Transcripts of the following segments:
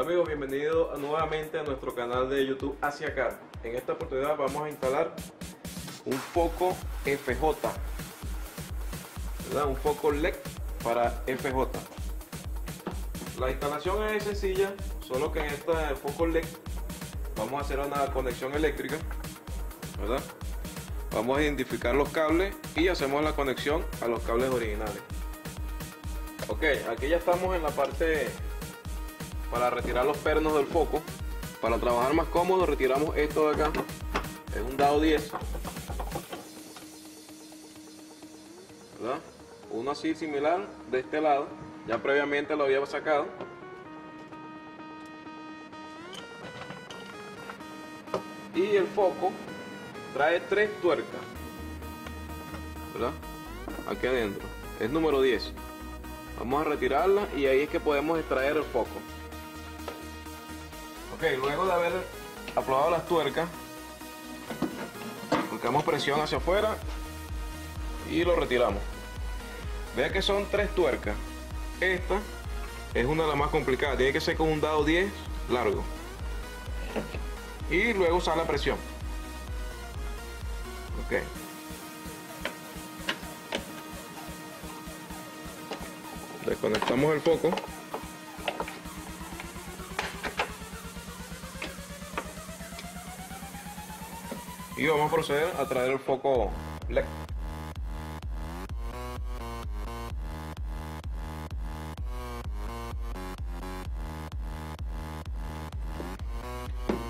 amigos, bienvenidos nuevamente a nuestro canal de YouTube Hacia Car. En esta oportunidad vamos a instalar un foco FJ, un foco LED para FJ. La instalación es sencilla, solo que en este foco LED vamos a hacer una conexión eléctrica. Vamos a identificar los cables y hacemos la conexión a los cables originales. Ok, aquí ya estamos en la parte para retirar los pernos del foco. Para trabajar más cómodo retiramos esto de acá. Es un dado 10. ¿Verdad? Uno así similar de este lado. Ya previamente lo había sacado. Y el foco trae tres tuercas. ¿Verdad? Aquí adentro. Es número 10. Vamos a retirarla y ahí es que podemos extraer el foco. Ok, luego de haber aprobado las tuercas, aplicamos presión hacia afuera y lo retiramos. Vea que son tres tuercas. Esta es una de las más complicadas, tiene que ser con un dado 10 largo. Y luego usar la presión. Ok. Desconectamos el foco. Y vamos a proceder a traer el foco LED.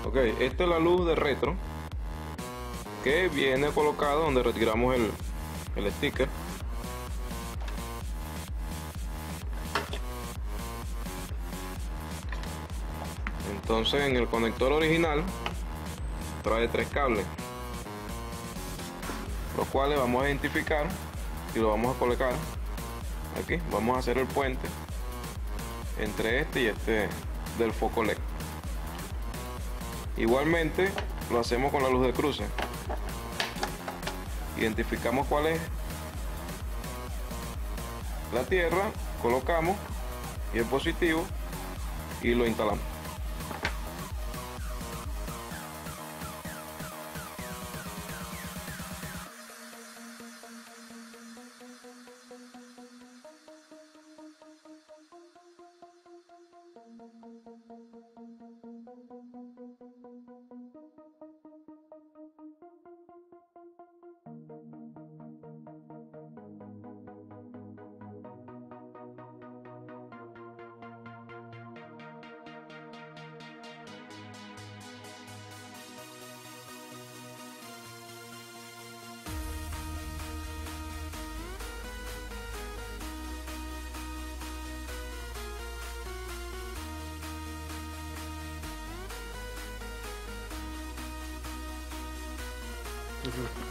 Ok, esta es la luz de retro que viene colocado donde retiramos el, el sticker. Entonces en el conector original trae tres cables, los cuales vamos a identificar y lo vamos a colocar aquí. Vamos a hacer el puente entre este y este del foco LED. Igualmente lo hacemos con la luz de cruce. Identificamos cuál es la tierra, colocamos y el positivo y lo instalamos.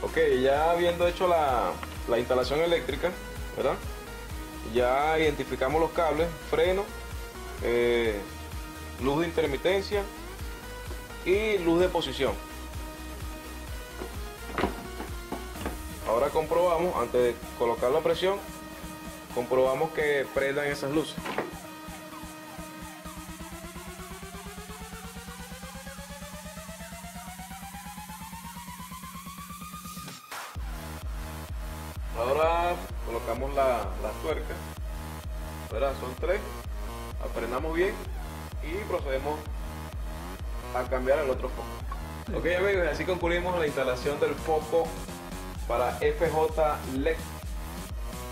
Ok, ya habiendo hecho la, la, instalación eléctrica, ¿verdad? Ya identificamos los cables, freno, eh, luz de intermitencia y luz de posición. Ahora comprobamos, antes de colocar la presión, comprobamos que prendan esas luces. Ahora colocamos la, las tuercas. Son tres, aprenamos bien y procedemos a cambiar el otro foco. Ok amigos, así concluimos la instalación del foco para FJ LED.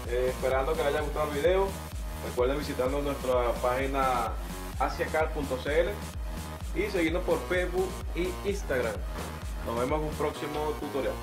Eh, esperando que les haya gustado el video, recuerden visitarnos nuestra página asiacar.cl y seguirnos por Facebook y Instagram. Nos vemos en un próximo tutorial.